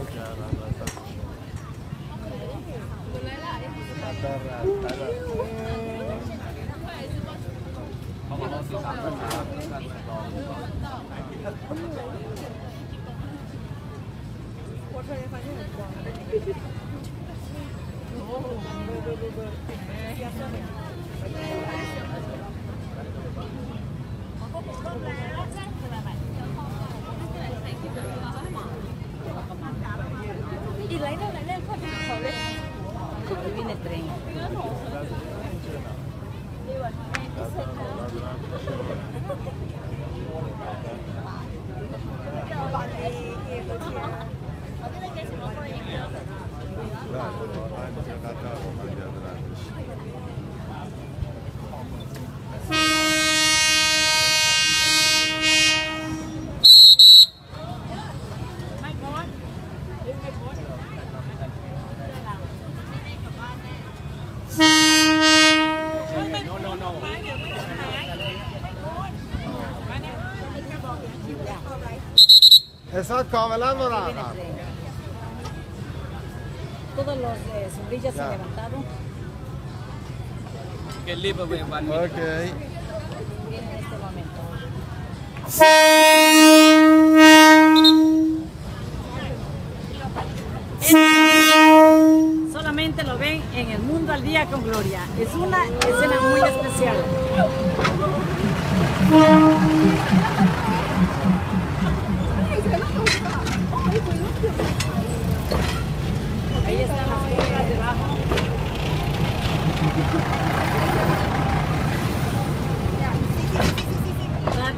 我突然发现很光。不不不不，也是。我好热嘞。El tren. Esa cámara morada. Todos los de sombrillas se han levantado. Que libre, güey, Ok. Viene en este momento. Solamente lo ven en el mundo al día con Gloria. Es una escena muy especial.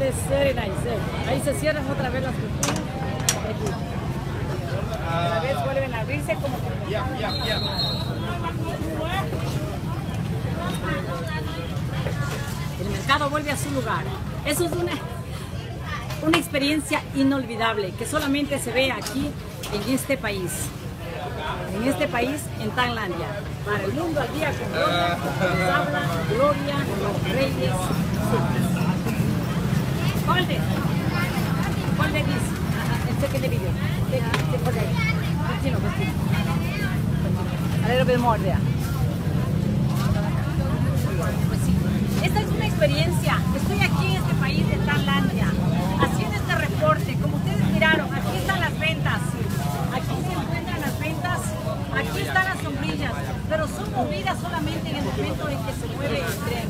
Is very nice. eh. Ahí se cierran otra vez las cortinas. Otra vez vuelven a abrirse como que... El mercado vuelve a su lugar. Eso es una, una experiencia inolvidable que solamente se ve aquí en este país. En este país, en Tailandia. Para el mundo al día con Gloria, habla Gloria Reyes. Holde this. Uh, take the video. A little bit more there. Pues sí. Esta es una experiencia. Estoy aquí en este país de Tailandia, haciendo este reporte. Como ustedes miraron, aquí están las ventas. Aquí se encuentran las ventas. Aquí están las sombrillas. Movidas solamente en el momento en que se mueve el tren.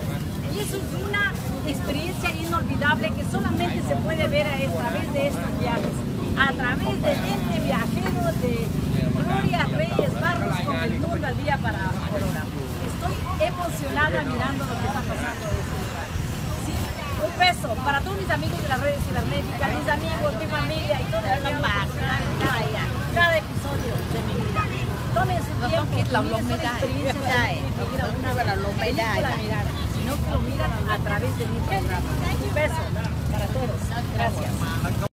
Y eso es una experiencia inolvidable que solamente se puede ver a, través de estos viajes. A través de este viajero de Gloria Reyes Barros con el mundo al día para Aurora. Estoy emocionada mirando lo que está pasando en este lugar. Un beso para todos mis amigos de las redes cibernéticas, mis amigos, mi familia y todo el mundo. Cada día, cada episodio de mi vida. Tomen su tiempo. que lo- lo miren, son miran. experiencias ใช่ que tienen que ir a una Pero lo miran. película a mirar, sino que lo miran a través de mi programa. Un beso para todos. Gracias.